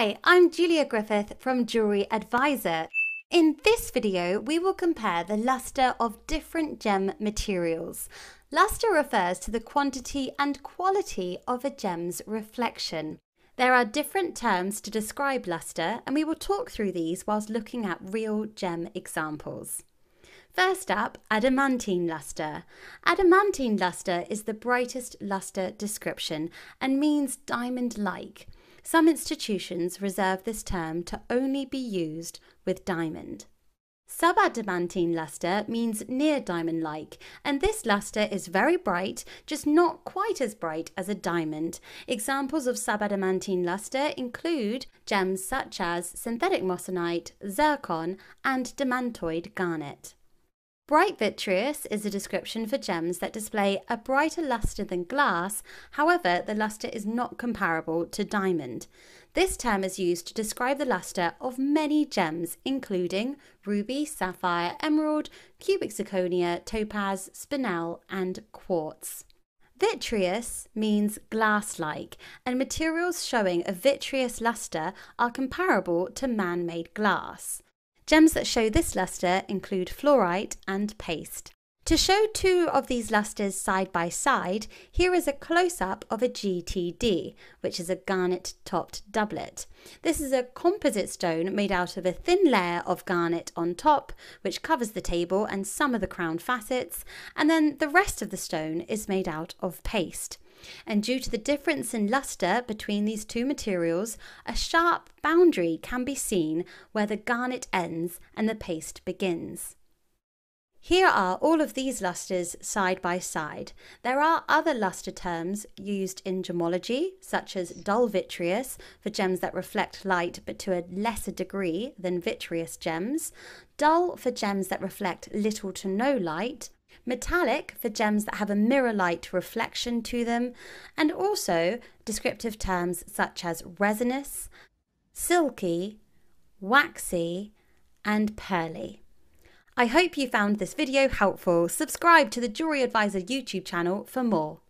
Hi, I'm Julia Griffith from Jewellery Advisor. In this video, we will compare the luster of different gem materials. Luster refers to the quantity and quality of a gem's reflection. There are different terms to describe luster, and we will talk through these whilst looking at real gem examples. First up, adamantine luster. Adamantine luster is the brightest luster description and means diamond like. Some institutions reserve this term to only be used with diamond. Subadamantine luster means near diamond like, and this luster is very bright, just not quite as bright as a diamond. Examples of subadamantine luster include gems such as synthetic moissanite, zircon, and demantoid garnet. Bright vitreous is a description for gems that display a brighter luster than glass, however, the luster is not comparable to diamond. This term is used to describe the luster of many gems, including ruby, sapphire, emerald, cubic zirconia, topaz, spinel, and quartz. Vitreous means glass like, and materials showing a vitreous luster are comparable to man made glass. Gems that show this luster include fluorite and paste. To show two of these lusters side by side, here is a close-up of a GTD, which is a garnet-topped doublet. This is a composite stone made out of a thin layer of garnet on top, which covers the table and some of the crown facets, and then the rest of the stone is made out of paste. And due to the difference in luster between these two materials, a sharp boundary can be seen where the garnet ends and the paste begins. Here are all of these lusters side by side. There are other luster terms used in gemology, such as dull vitreous for gems that reflect light but to a lesser degree than vitreous gems, dull for gems that reflect little to no light, metallic for gems that have a mirror light reflection to them, and also descriptive terms such as resinous, silky, waxy, and pearly. I hope you found this video helpful. Subscribe to the Jewelry Advisor YouTube channel for more.